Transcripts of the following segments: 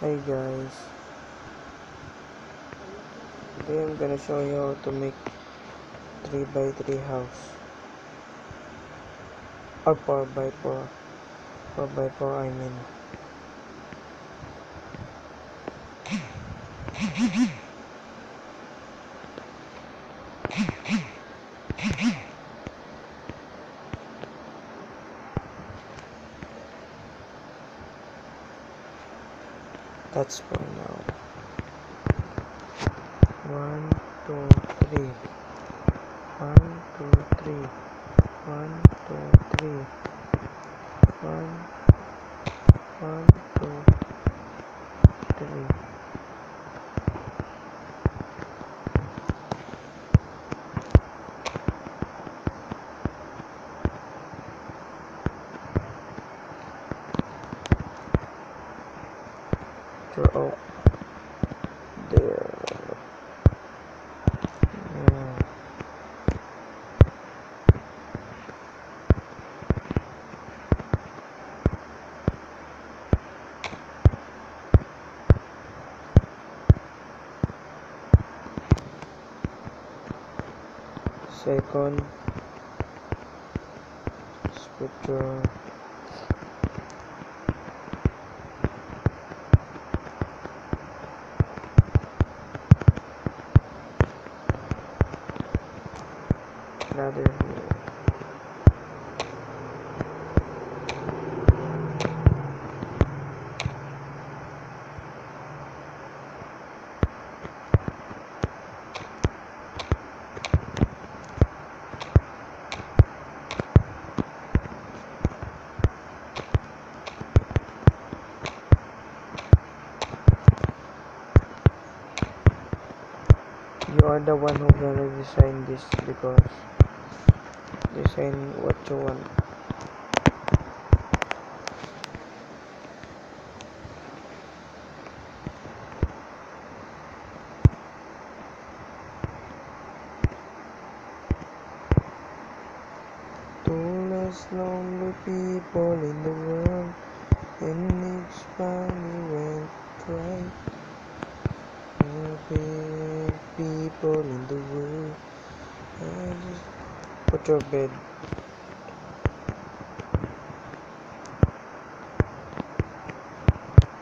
Hi guys. Today I'm gonna show you how to make 3x3 house. Or 4x4 4x4 I mean that's for now one two three. One two three. One two three. One one two three draw oh, there yeah. second scripture you are the one who gonna design this because design what you want? Lonely people in the world. And each family went right Happy people in the world. And just put your bed.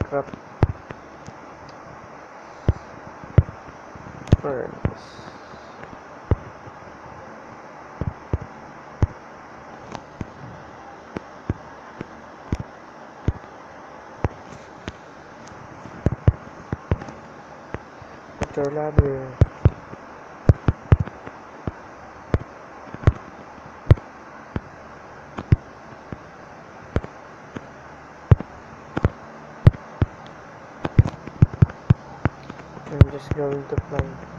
Crap. Furnace put your ladder I'm just going to climb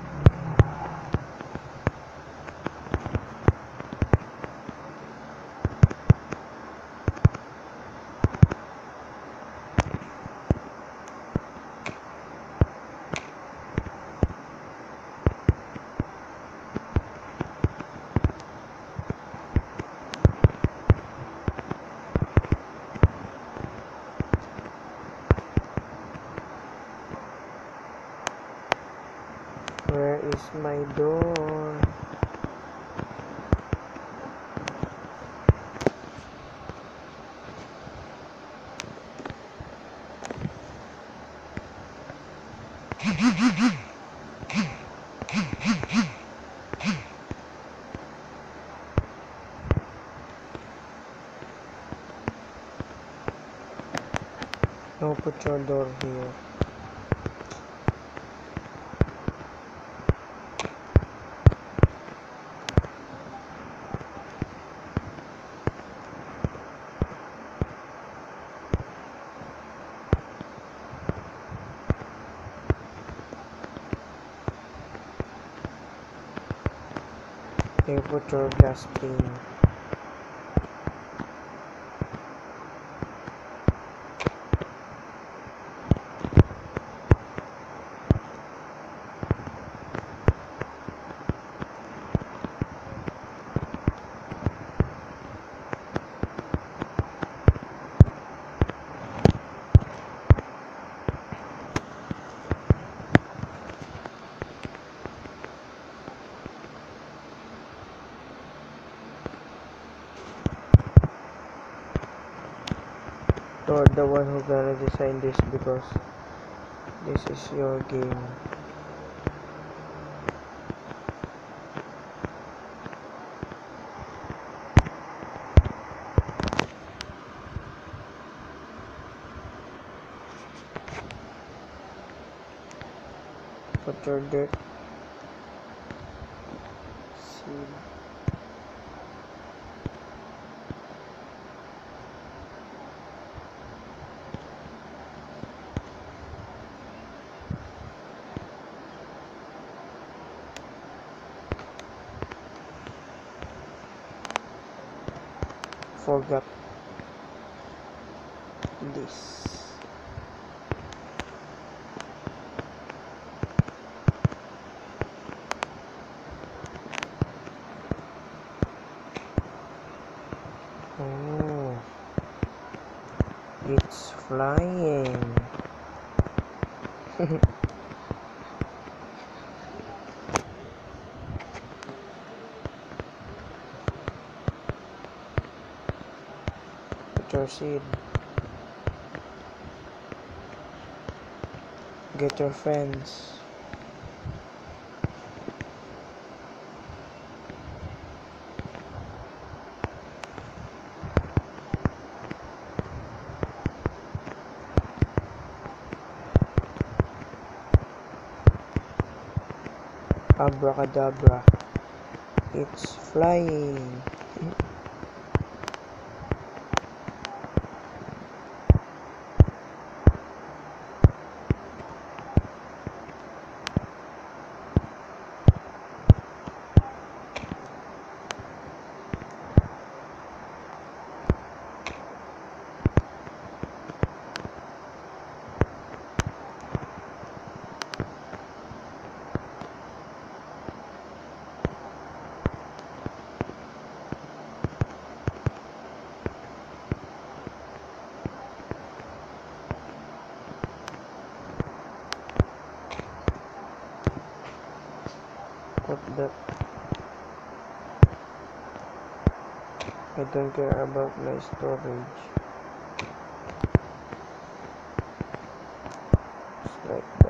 Where is my door? No, put your door here. Here, put your glass pane. You're the one who gonna design this because this is your game. Put your dirt. Forgot this. Oh, it's flying. Seed. Get your friends. Abracadabra. It's flying. Put that. I don't care about my storage. Just like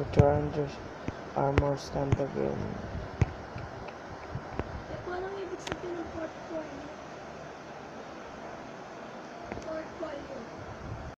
that. Put your under armor stand again. Kung anong ibig sabihin ng fourth floor?